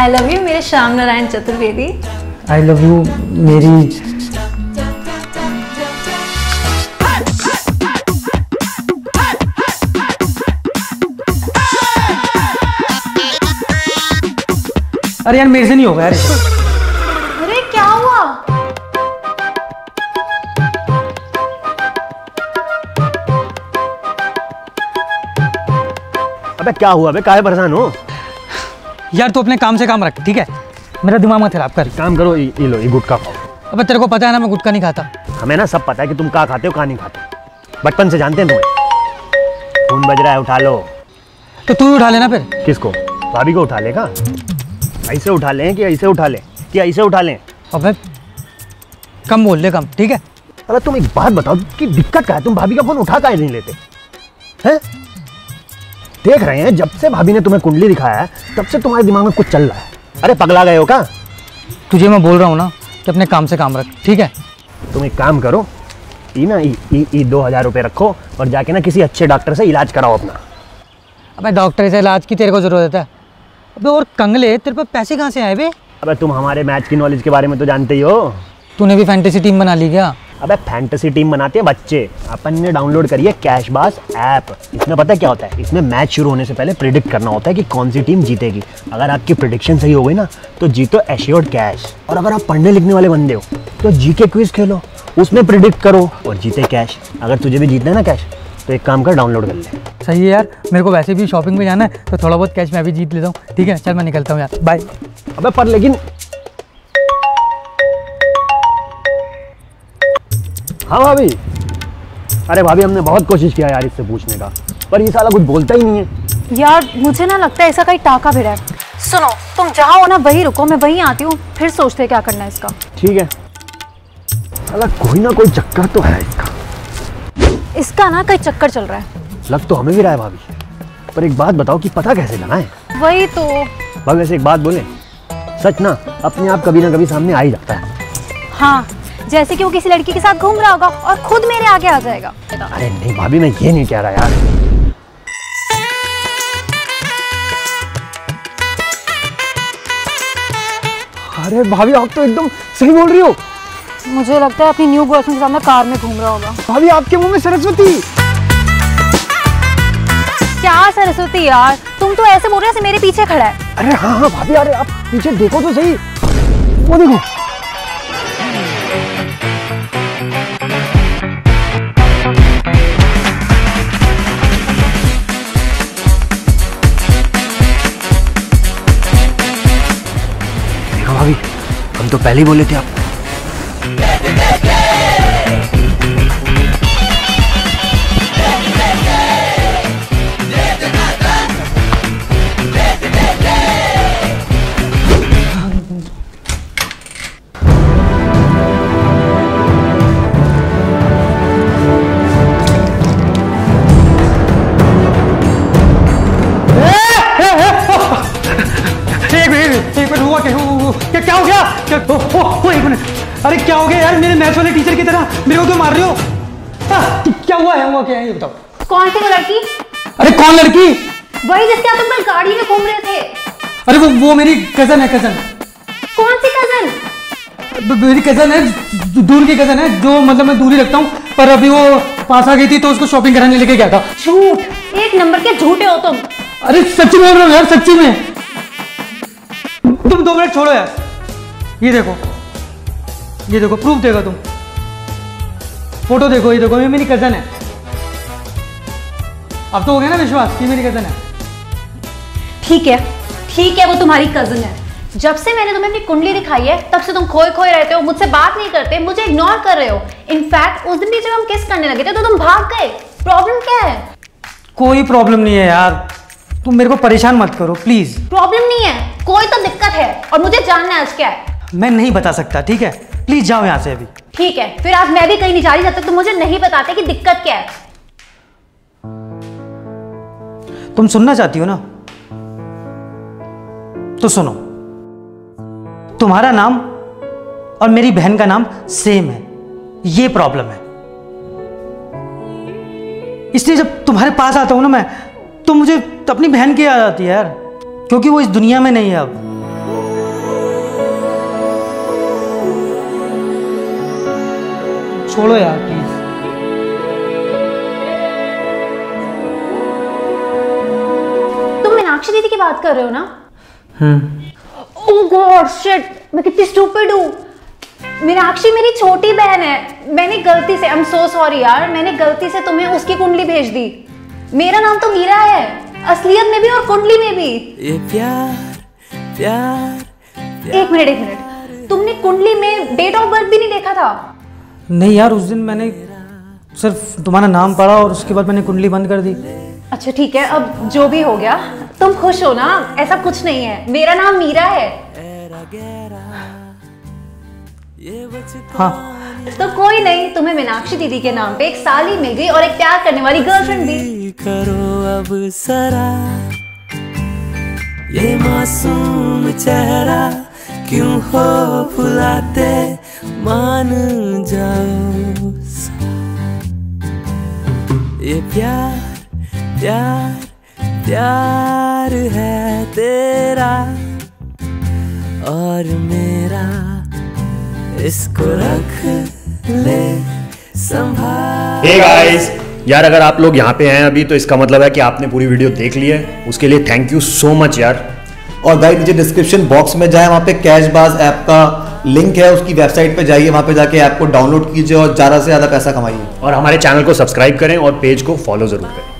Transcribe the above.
I love you मेरे Shyam Narayan Chaturvedi. I love you मेरी अरे यार मेरे से नहीं होगा यार। अरे क्या हुआ? अबे क्या हुआ? बे काहे परेशान हो? यार तू अपने काम से काम रख ठीक है? मेरा दिमाग मत खराब कर। काम करो ये ये लो ये गुटखा खाओ। अबे तेरे को पता है ना मैं गुटखा नहीं खाता। हमें ना सब पता है कि तुम कहाँ खाते हो कहाँ नहीं खाते बचपन से जानते हैं तुम्हें। खून बज रहा है उठा लो। तो तू उठा लेना फिर। किसको? भाभी को उठा लेगा ऐसे उठा लें कि ऐसे उठा लें? कि ऐसे उठा लें? अबे कम बोल ले कम ठीक है? अरे तुम एक बात बताओ कि दिक्कत क्या है? तुम भाभी का फ़ोन उठा काहे नहीं लेते? हैं? देख रहे हैं जब से भाभी ने तुम्हें कुंडली दिखाया है तब से तुम्हारे दिमाग में कुछ चल रहा है। अरे पगला गए हो क्या तुझे मैं बोल रहा हूँ ना कि अपने काम से काम रख ठीक है? तुम एक काम करो ई ना ई ई दो हज़ार रुपये रखो और जाके ना किसी अच्छे डॉक्टर से इलाज कराओ अपना। अबे डॉक्टर से इलाज की तेरे को ज़रूरत है। अबे और कंगले तेरे पास पैसे कहाँ से आए बे? अबे तुम हमारे मैच की नॉलेज के बारे में तो जानते ही हो। तूने भी फैंटेसी टीम बना ली क्या? अबे फैंटेसी टीम बनाते हैं बच्चे। अपन ने डाउनलोड करी है कैशबास ऐप इसमें पता है क्या होता है? इसमें मैच शुरू होने से पहले प्रिडिक्ट करना होता है कि कौन सी टीम जीतेगी। अगर आपकी प्रिडिक्शन सही हो गई ना तो जीतो एश्योर्ड कैश और अगर आप पढ़ने लिखने वाले बंदे हो तो जी के क्विज खेलो। उसमें प्रिडिक्ट करो और जीते कैश अगर तुझे भी जीतना है ना कैश तो एक काम कर डाउनलोड कर ले। सही है यार। मेरे को वैसे भी शॉपिंग में जाना है तो थोड़ा बहुत कैश मैं भी जीत लेता हूँ। ठीक है चल मैं निकलता हूँ यार। बाय अबे पर लेकिन हाँ भाभी। अरे भाभी हमने बहुत कोशिश किया यार इससे पूछने का पर ये साला कुछ बोलता ही नहीं है। यार मुझे ना लगता है ऐसा कहीं टाका भिड़ा है। सुनो तुम जहाँ हो ना वहीं रुको मैं वहीं आती हूँ फिर सोचते क्या करना है इसका। ठीक है। साला कोई ना कोई चक्कर तो है इसका। इसका ना कहीं चक्कर चल रहा है। लग तो हमें भी रहा है भाभी पर एक बात बताओ कि पता कैसे लगा है? वही तो। भाभी वैसे एक बात बोले सच ना अपने आप कभी ना कभी सामने आ ही जाता है। हाँ। जैसे कि वो किसी लड़की के साथ घूम रहा होगा और खुद मेरे आगे आ जाएगा। अरे नहीं भाभी मैं ये नहीं कह रहा यार। अरे भाभी आप तो एकदम सही बोल रही हो। मुझे लगता है अपनी न्यू गर्लफ्रेंड के साथ में कार में घूम रहा होगा। भाभी आपके मुँह में सरस्वती। क्या सरस्वती यार? तुम तो ऐसे बोल रहे हो मेरे पीछे खड़ा है। अरे हाँ हाँ भाभी अरे आप पीछे देखो तो सही। वो देखो देखो। तो पहले ही बोले थे आप। ओ, ओ, ओ, एक मिनट अरे क्या हो गया यार? मेरे मैथ्स वाले टीचर की तरह मेरे को क्यों मार रहे हो? आ, क्या हुआ है? हुआ क्या है? ये बताओ। कौन सी वो लड़की? अरे कौन लड़की? वही जिसके साथ तुम कल गाड़ी में घूम रहे थे। अरे वो वो मेरी कज़न है कज़न कौन सी कज़न मेरी कज़न है दूर की कज़न है जो मतलब मैं दूरी रखता हूँ पर अभी वो पास आ गई थी तो उसको शॉपिंग कराने लेके गया था। झूठ! एक नंबर के झूठे हो तुम। अरे सच्ची बोल रहा हूँ यार सच्ची में। तुम दो मिनट छोड़ो यार। ये देखो। ये देखो प्रूफ देखो तुम। फ़ोटो देखो ये देखो ये मेरी कज़न है। अब तो हो गया ना विश्वास ये मेरी कज़न है। ठीक है ठीक है वो तुम्हारी कज़न है। जब से मैंने तुम्हें अपनी कुंडली दिखाई है तब से तुम खोए खोए रहते हो मुझसे बात नहीं करते मुझे इग्नोर कर रहे हो। इनफैक्ट उस दिन भी जब हम किस करने लगे थे तो तुम भाग गए। प्रॉब्लम क्या है? कोई प्रॉब्लम नहीं है यार। तुम मेरे को परेशान मत करो प्लीज़ प्रॉब्लम नहीं है। कोई तो दिक्कत है और मुझे जानना है आज क्या है। मैं नहीं बता सकता ठीक है? प्लीज़ जाओ यहाँ से अभी। ठीक है फिर आज मैं भी कहीं नहीं जा रही जब तक तुम मुझे नहीं बताते कि दिक्कत क्या है। तुम सुनना चाहती हो ना? तो सुनो। तुम्हारा नाम और मेरी बहन का नाम सेम है। ये प्रॉब्लम है। इसलिए जब तुम्हारे पास आता हूँ ना मैं तो मुझे अपनी बहन की याद आती है यार क्योंकि वो इस दुनिया में नहीं है अब। छोड़ो यार प्लीज़ तुम मीनाक्षी दीदी की बात कर रहे हो ना? हम्म। ओह गॉड शिट मैं कितनी स्टूपिड हूँ। मीनाक्षी मेरी छोटी बहन है। मैंने गलती से आई एम सो सॉरी यार मैंने गलती से तुम्हें उसकी कुंडली भेज दी। मेरा नाम तो मीरा है असलियत में भी और कुंडली में भी। ये प्यार प्यार एक मिनट एक मिनट। तुमने कुंडली में डेट ऑफ़ बर्थ भी नहीं देखा था? नहीं यार उस दिन मैंने सिर्फ़ तुम्हारा नाम पढ़ा और उसके बाद मैंने कुंडली बंद कर दी। अच्छा ठीक है अब जो भी हो गया तुम खुश हो ना? ऐसा कुछ नहीं है। मेरा नाम मीरा है। हाँ। तो कोई नहीं तुम्हें मीनाक्षी दीदी के नाम पे एक साली मिल गई और एक प्यार करने वाली गर्लफ्रेंड भी। करो अब सरा ये मासूम चेहरा क्यों हो फुलाते? मान जाओ ये प्यार प्यार प्यार है तेरा और मेरा। इसको रख ले, संभाल। हे गाइस यार, अगर आप लोग यहाँ पे हैं अभी तो इसका मतलब है कि आपने पूरी वीडियो देख ली है। उसके लिए थैंक यू सो मच यार। और भाई नीचे डिस्क्रिप्शन बॉक्स में जाए, वहाँ पे कैशबाज ऐप का लिंक है, उसकी वेबसाइट पे जाइए, वहाँ पे जाके ऐप को डाउनलोड कीजिए और ज़्यादा से ज़्यादा पैसा कमाइए। और हमारे चैनल को सब्सक्राइब करें और पेज को फॉलो ज़रूर करें।